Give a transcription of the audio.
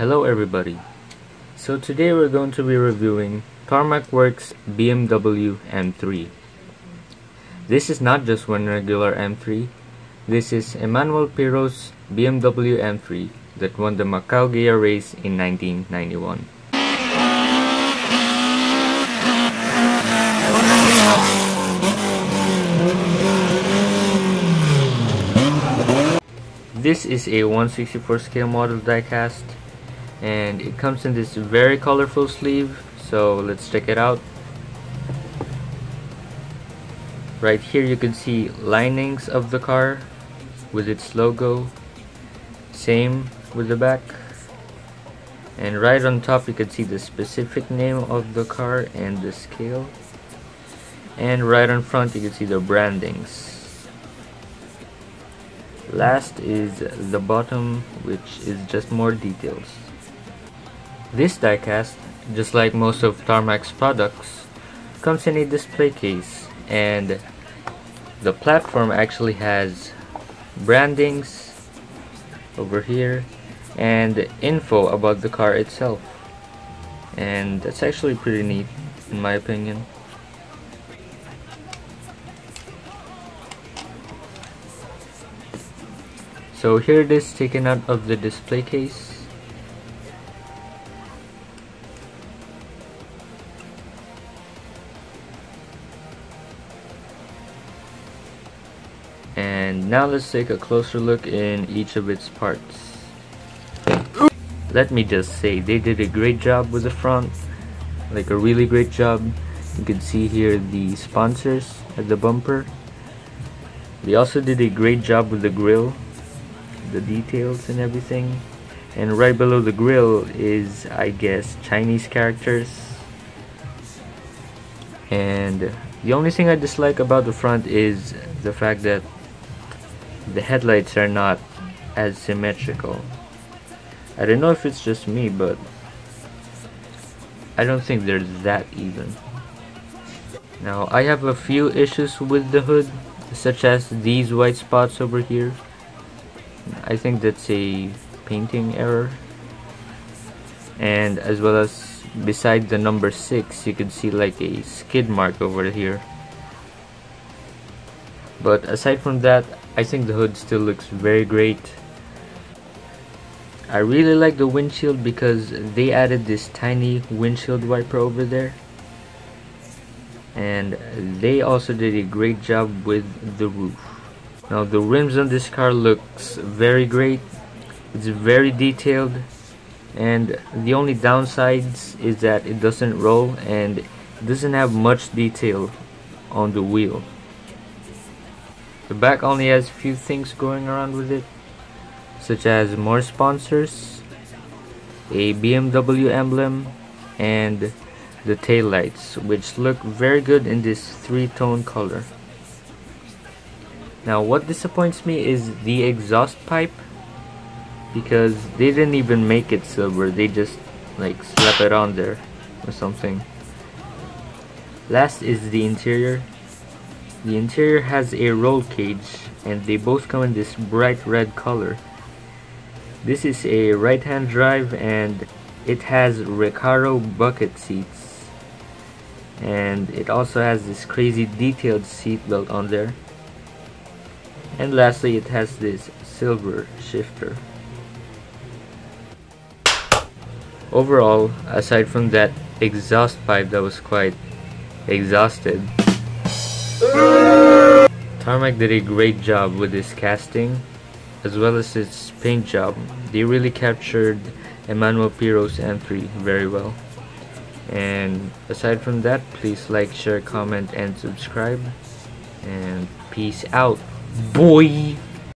Hello everybody. So today we're going to be reviewing Tarmac Works BMW M3. This is not just one regular M3. This is Emmanuel Pirro's BMW M3 that won the Macau Guia race in 1991. This is a 164 scale model diecast and it comes in this very colorful sleeve so let's check it out. Right here you can see linings of the car with its logo same with the back. And right on top you can see the specific name of the car and the scale. And right on front you can see the brandings. Last is the bottom which is just more details. This diecast, just like most of Tarmac's products, comes in a display case and the platform actually has brandings over here and info about the car itself and that's actually pretty neat in my opinion. So here it is taken out of the display case. And now let's take a closer look in each of its parts. Let me just say, they did a great job with the front, like a really great job. You can see here the sponsors at the bumper. They also did a great job with the grill, the details and everything and right below the grill is I guess Chinese characters and the only thing I dislike about the front is the fact that the headlights are not as symmetrical. I don't know if it's just me but I don't think they're that even. Now I have a few issues with the hood such as these white spots over here. I think that's a painting error. And as well as beside the number 6 you can see like a skid mark over here. But aside from that I think the hood still looks very great I really like the windshield because they added this tiny windshield wiper over there and they also did a great job with the roof now the rims on this car looks very great. It's very detailed and the only downsides is that it doesn't roll and doesn't have much detail on the wheel. The back only has a few things going around with it such as more sponsors, a BMW emblem, and the tail lights which look very good in this three-tone color. Now what disappoints me is the exhaust pipe because they didn't even make it silver, they just like slap it on there or something. Last is the interior. The interior has a roll cage and they both come in this bright red color. This is a right hand drive and it has Recaro bucket seats. And it also has this crazy detailed seat belt on there. And lastly it has this silver shifter. Overall aside from that exhaust pipe that was quite exhausted Tarmac did a great job with this casting as well as its paint job. They really captured Emmanuel Pirro's M3 very well. And aside from that please like share comment and subscribe. And peace out boy